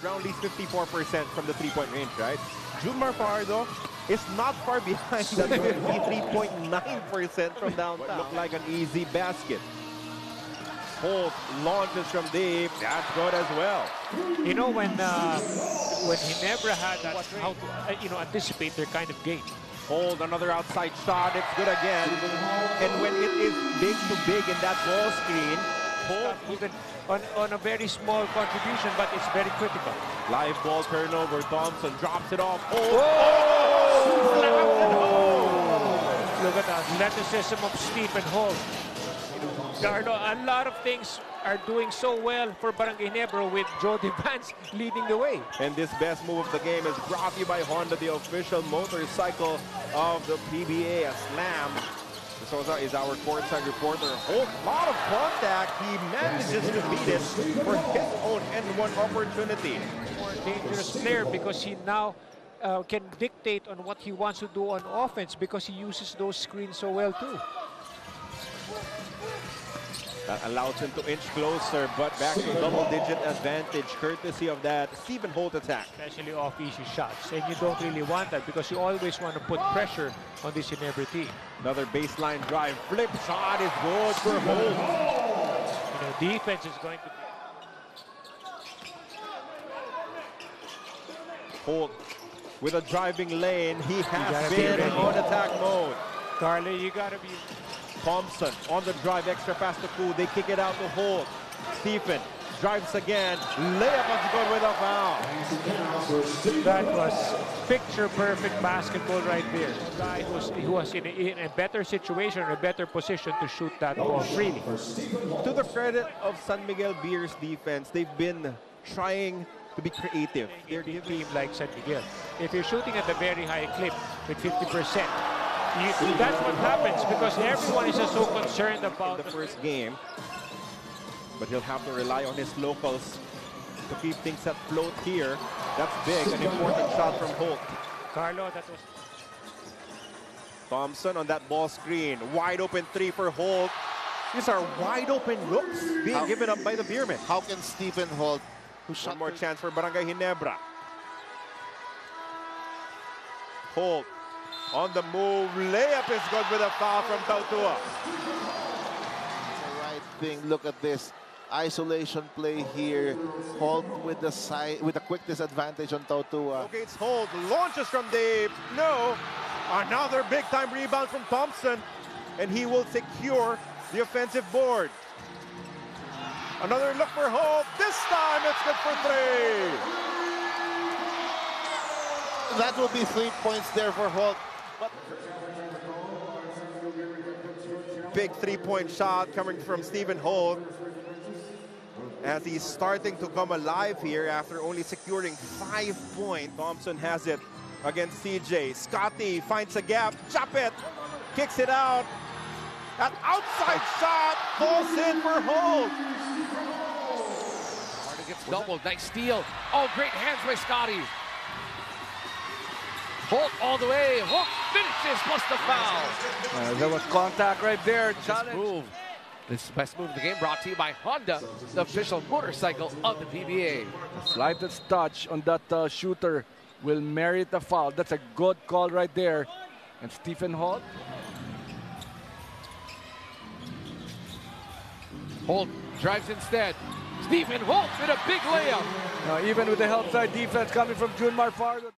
Brown leads 54% from the three-point range, right? June Mar Fajardo is not far behind the 53.9% from downtown. Look like an easy basket. Holt launches from deep. That's good as well. You know when uh, when Ginebra had that, how to uh, you know anticipate their kind of game. Holt another outside shot. It's good again. And when it is big to big in that ball screen, Even on, on a very small contribution, but it's very critical. live ball turnover. Thompson drops it off. Oh! oh! It home. Oh! Look at the athleticism of Stephen Holt. Carlo, a lot of things are doing so well for Barangay Ginebra with Jody Vance leading the way. And this best move of the game is brought to you by Honda, the official motorcycle of the PBA. A slam. Sosa is our courtside reporter. Holt, lot of contact. He manages to beat it for his own and one opportunity. More dangerous player because he now uh, can dictate on what he wants to do on offense because he uses those screens so well too. That allows him to inch closer, but back to double-digit advantage courtesy of that Stephen Holt attack. especially off easy shots. And you don't really want that because you always want to put pressure on this Ginebra team. Another baseline drive. Flip shot is good for Holt. You know, defense is going to be Holt with a driving lane. He has been ready. on attack mode. Carly, you gotta be Thompson on the drive, extra pass to Ku. They kick it out to Holt. Stephen drives again. Layup is good with a foul. that was picture perfect basketball right there. Guy who's, who was in a, in a better situation, a better position to shoot that ball freely. To the credit of San Miguel Beer's defense, they've been trying to be creative. They're a team like San Miguel. If you're shooting at a very high clip with 50%, you, that's what happens because everyone is just so concerned about the first game. But he'll have to rely on his locals to keep things afloat here. That's big, an important shot from Holt. Carlo. That was Thompson on that ball screen. Wide open three for Holt. These are wide open looks being How- given up by the Beermen. How can Stephen Holt, who One more chance for Barangay Ginebra. Holt on the move. Layup is good with a foul from Tautuaa. the right thing. Look at this isolation play here. Holt with the side with the quickness advantage on Tautuaa. Okay, it's Holt. Launches from deep. No. Another big time rebound from Thompson. And he will secure the offensive board. Another look for Holt. This time it's good for three. That will be three points there for Holt. But Big three-point shot coming from Stephen Holt. As he's starting to come alive here after only securing five points. Thompson has it against CJ. Scottie finds a gap. Chop it. Kicks it out. That outside shot falls in for Holt. Harden gets doubled. Nice steal. Oh, great hands by Scottie. Holt all the way. Holt finishes plus the foul. Uh, there was contact right there. This Challenge. move. This is best move of the game brought to you by Honda, the official motorcycle of the PBA. Slightest touch on that uh, shooter will merit a foul. That's a good call right there. And Stephen Holt, Holt drives instead. Stephen Holt with a big layup. uh, even with the help side defense coming from June Mar Fajardo.